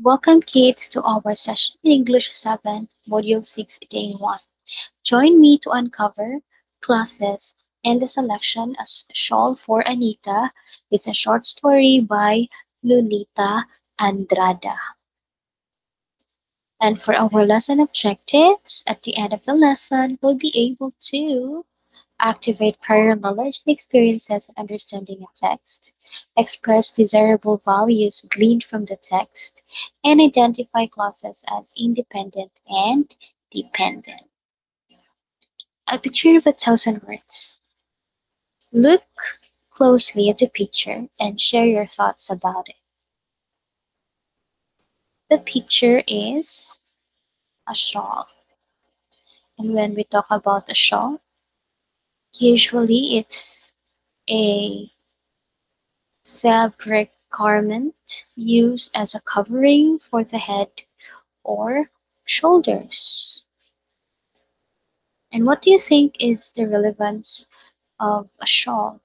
Welcome kids to our session in English 7, Module 6, Day 1. Join me to uncover clauses and the selection as Shawl for Anita. It's a short story by Lolita Andrada. And for our lesson objectives, at the end of the lesson, we'll be able to activate prior knowledge and experiences in understanding a text, express desirable values gleaned from the text, and identify clauses as independent and dependent. A picture of a thousand words. Look closely at the picture and share your thoughts about it. The picture is a shawl. And when we talk about a shawl, Usually it's a fabric garment used as a covering for the head or shoulders. And what do you think is the relevance of a shawl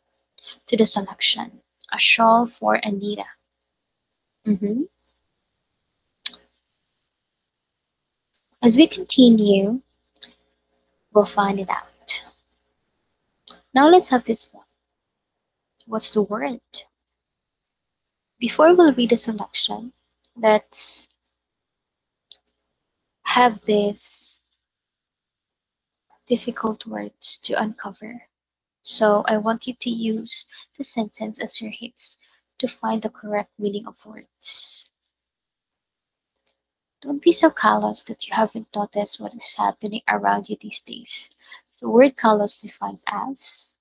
to the selection? A shawl for Anita. Mm-hmm. As we continue, we'll find it out. Now let's have this one. What's the word? Before we'll read the selection, let's have this difficult words to uncover. So I want you to use the sentence as your hits to find the correct meaning of words. Don't be so callous that you haven't noticed what is happening around you these days. The word callous defines as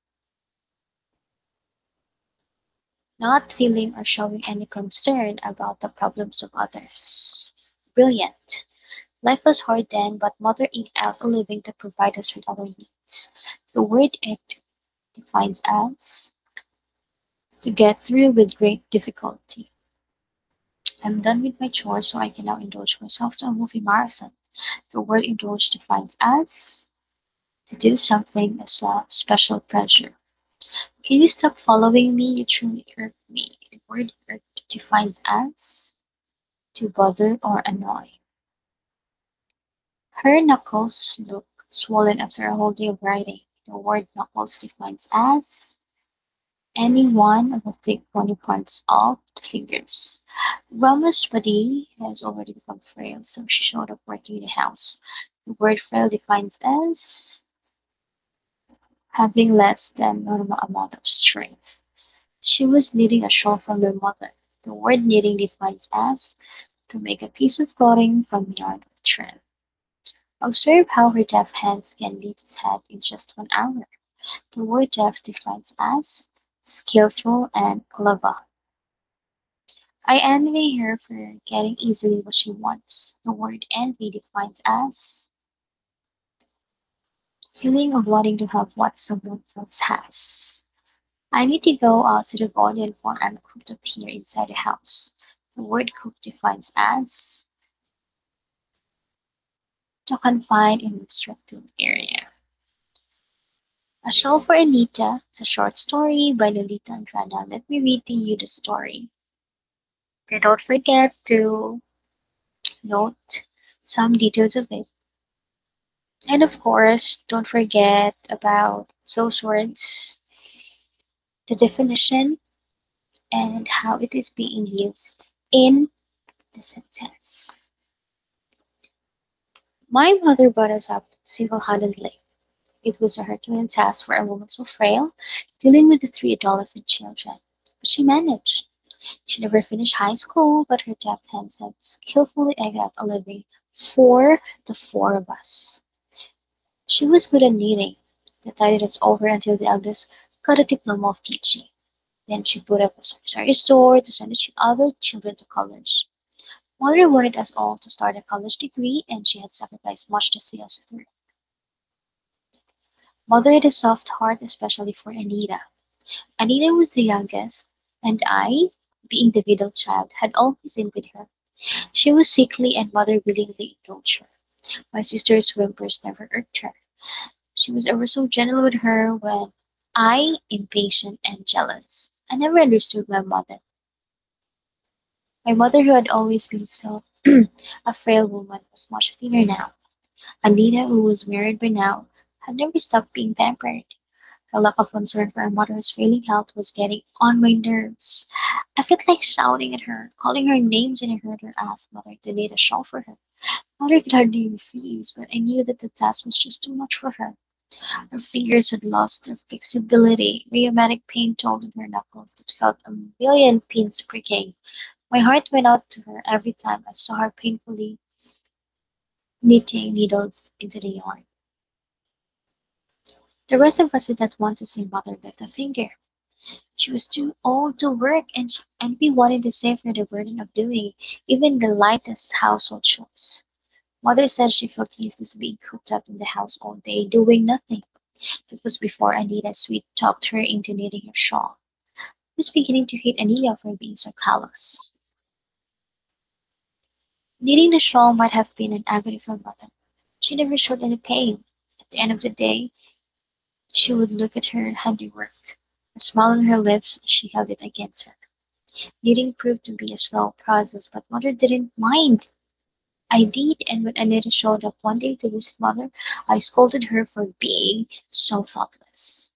not feeling or showing any concern about the problems of others. Brilliant. Life was hard then, but Mother eked out a living to provide us with our needs. The word it defines as to get through with great difficulty. I'm done with my chores, so I can now indulge myself to a movie marathon. The word indulge defines as to do something as a special pleasure. Can you stop following me? You truly irk me. The word irk defines as to bother or annoy. Her knuckles look swollen after a whole day of writing. The word knuckles defines as any one of the thick bony parts of the fingers. Grandma's body has already become frail, so she showed up working in the house. The word frail defines as having less than normal amount of strength. She was knitting a shawl from her mother. The word knitting defines as to make a piece of clothing from yarn or thread. Observe how her deft hands can knit his head in just one hour. The word deft defines as skillful and clever. I envy her for getting easily what she wants. The word envy defines as feeling of wanting to have what someone else has. I need to go out to the garden for I'm cooped up here inside the house. The word cooped defines as to confine in a restricted area. A Shawl for Anita, it's a short story by Lolita Andrada. Let me read to you the story. Okay, don't forget to note some details of it. And of course, don't forget about those words, the definition, and how it is being used in the sentence. My mother brought us up single-handedly. It was a Herculean task for a woman so frail, dealing with the three adolescent children. But she managed. She never finished high school, but her deft hands had skillfully egged out a living for the four of us. She was good at knitting. The tided us over until the eldest got a diploma of teaching. Then she put up a sari store to send the other children to college. Mother wanted us all to start a college degree, and she had sacrificed much to see us through. Mother had a soft heart, especially for Anita. Anita was the youngest, and I, being the middle child, had always been with her. She was sickly, and mother willingly indulged her. My sister's whimpers never irked her. She was ever so gentle with her when I, impatient and jealous. I never understood my mother. My mother, who had always been so a frail woman, was much thinner now. Anita, who was married by now, had never stopped being pampered. Her lack of concern for her mother's failing health was getting on my nerves. I felt like shouting at her, calling her names, and I heard her ask mother to knit a shawl for her. Mother could hardly refuse, but I knew that the task was just too much for her. Her fingers had lost their flexibility. Rheumatic pain told in her knuckles that felt a million pins pricking. My heart went out to her every time I saw her painfully knitting needles into the yarn. The rest of us did not want to see Mother lift a finger. She was too old to work, and, she, and we wanted to save her the burden of doing even the lightest household chores. Mother said she felt useless being cooped up in the house all day doing nothing. That was before Anita's sweet talked her into knitting her shawl. I was beginning to hate Anita for being so callous. Knitting the shawl might have been an agony for Mother. She never showed any pain. At the end of the day, she would look at her handiwork, a smile on her lips as she held it against her. Knitting proved to be a slow process, but Mother didn't mind. I did, and when Anita showed up one day to visit Mother, I scolded her for being so thoughtless.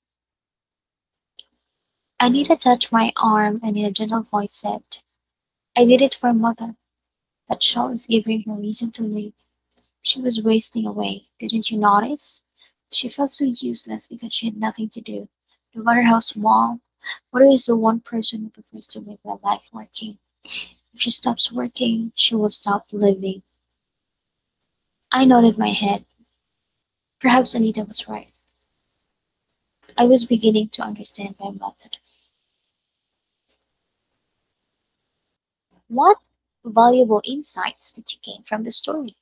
Anita touched my arm and in a gentle voice said, I did it for Mother. That shawl is giving her reason to live. She was wasting away, didn't you notice? She felt so useless because she had nothing to do, no matter how small. Mother is the one person who prefers to live her life working. If she stops working, she will stop living. I nodded my head. Perhaps Anita was right. I was beginning to understand my mother. What valuable insights did you gain from the story?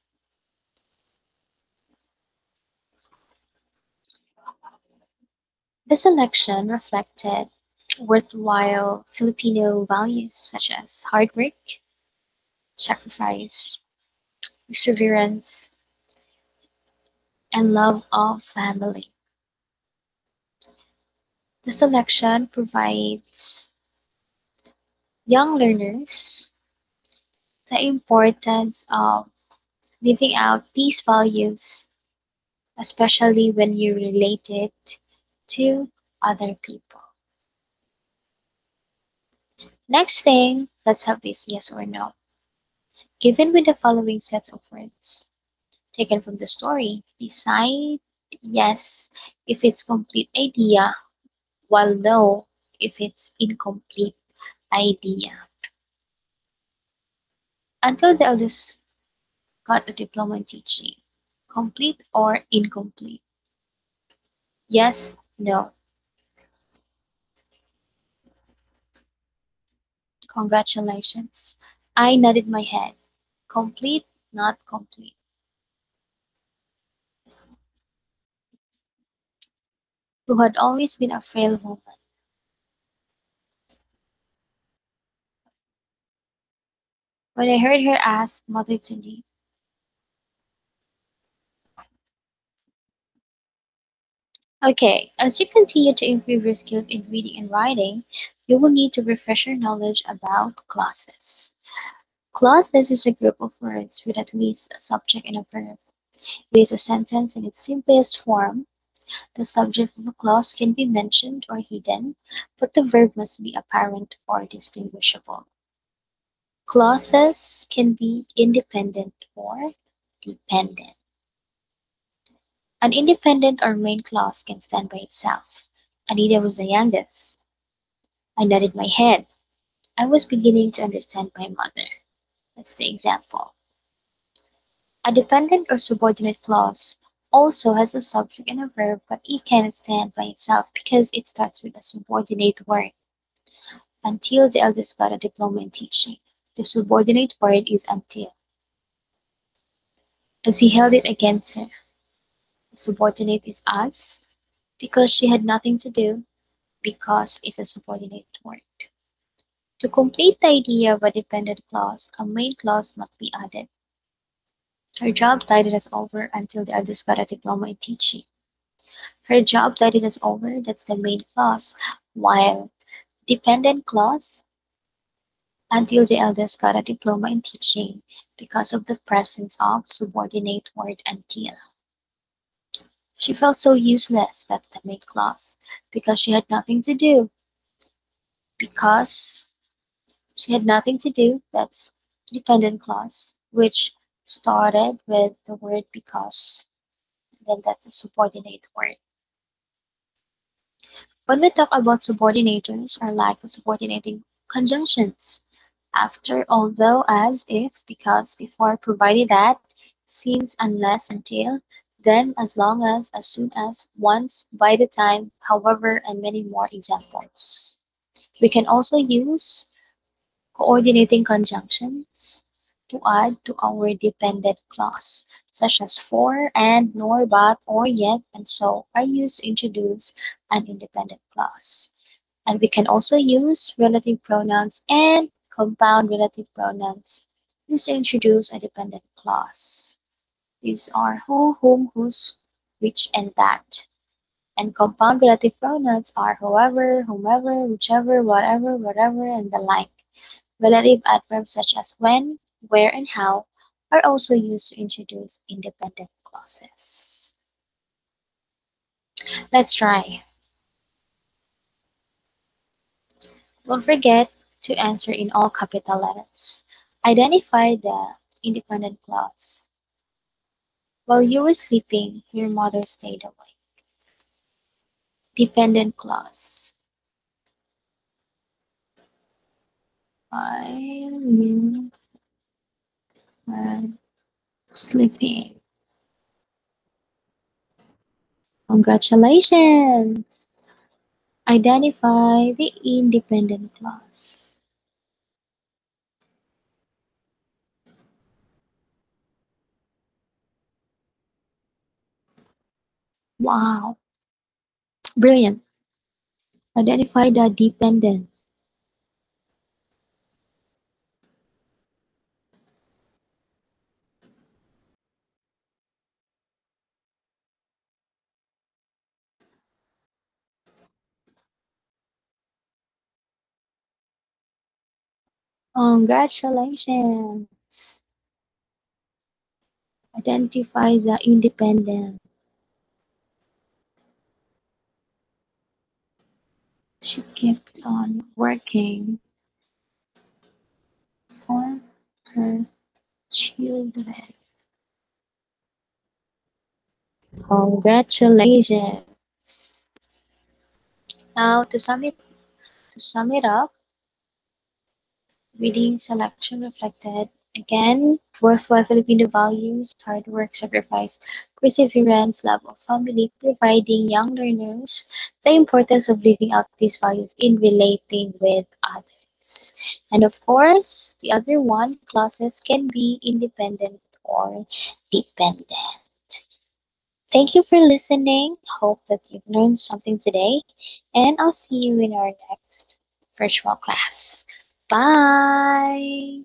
The selection reflected worthwhile Filipino values such as hard work, sacrifice, perseverance, and love of family. The selection provides young learners the importance of living out these values, especially when you relate it to other people. Next thing, let's have this yes or no. Given with the following sets of words taken from the story, decide yes if it's complete idea, while no if it's incomplete idea. Until the eldest got a diploma in teaching, complete or incomplete? Yes, no. Congratulations. I nodded my head. Complete, not complete. Who had always been a frail woman. When I heard her ask Mother to leave, Okay, as you continue to improve your skills in reading and writing, you will need to refresh your knowledge about clauses. Clauses is a group of words with at least a subject and a verb. It is a sentence in its simplest form. The subject of a clause can be mentioned or hidden, but the verb must be apparent or distinguishable. Clauses can be independent or dependent. An independent or main clause can stand by itself. Anita was the youngest. I nodded my head. I was beginning to understand my mother. That's the example. A dependent or subordinate clause also has a subject and a verb, but it cannot stand by itself because it starts with a subordinate word. Until the eldest got a diploma in teaching, the subordinate word is until. As he held it against her, the subordinate is us because she had nothing to do because is a subordinate word. To complete the idea of a dependent clause, a main clause must be added. Her job tided us over until the eldest got a diploma in teaching. Her job tided us over, that's the main clause, while dependent clause until the eldest got a diploma in teaching because of the presence of subordinate word until. She felt so useless, that's the main clause, because she had nothing to do. Because she had nothing to do, that's dependent clause, which started with the word because, then that's a subordinate word. When we talk about subordinators are like the subordinating conjunctions. After, although, as, if, because, before, provided that, since, unless, until, then, as long as, as soon as, once, by the time, however, and many more examples. We can also use coordinating conjunctions to add to our dependent clause, such as for, and, nor, but, or, yet, and so are used to introduce an independent clause. And we can also use relative pronouns and compound relative pronouns used to introduce a dependent clause. These are who, whom, whose, which, and that. And compound relative pronouns are whoever, whomever, whichever, whatever, whatever, and the like. Relative adverbs such as when, where, and how are also used to introduce independent clauses. Let's try. Don't forget to answer in all capital letters. Identify the independent clause. While you were sleeping, your mother stayed awake. Dependent clause. You sleeping. Congratulations! Identify the independent clause. Wow! Brilliant! Identify the dependent. Congratulations! Identify the independent. She kept on working for her children. Congratulations! Now to sum it to sum it up, reading selection reflected again worthwhile Filipino values, hard work, sacrifice, perseverance, love of family, providing young learners the importance of living out these values in relating with others. And of course, the other one, clauses can be independent or dependent. Thank you for listening. Hope that you've learned something today, and I'll see you in our next virtual class. Bye.